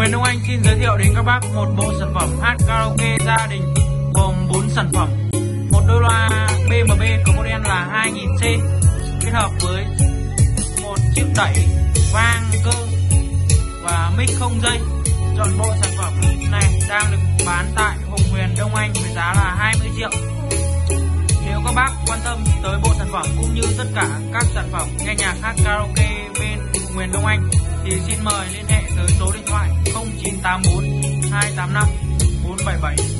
Nguyễn Đông Anh xin giới thiệu đến các bác một bộ sản phẩm hát karaoke gia đình, gồm 4 sản phẩm. Một đôi loa BMB có model là 2000C kết hợp với một chiếc đẩy vang cơ và mic không dây. Chọn bộ sản phẩm này đang được bán tại Hùng Nguyễn Đông Anh với giá là 20 triệu. Nếu các bác quan tâm tới bộ sản phẩm cũng như tất cả các sản phẩm nghe nhạc hát karaoke bên Hùng Nguyễn Đông Anh thì xin mời liên hệ tới số điện thoại 0984 285 477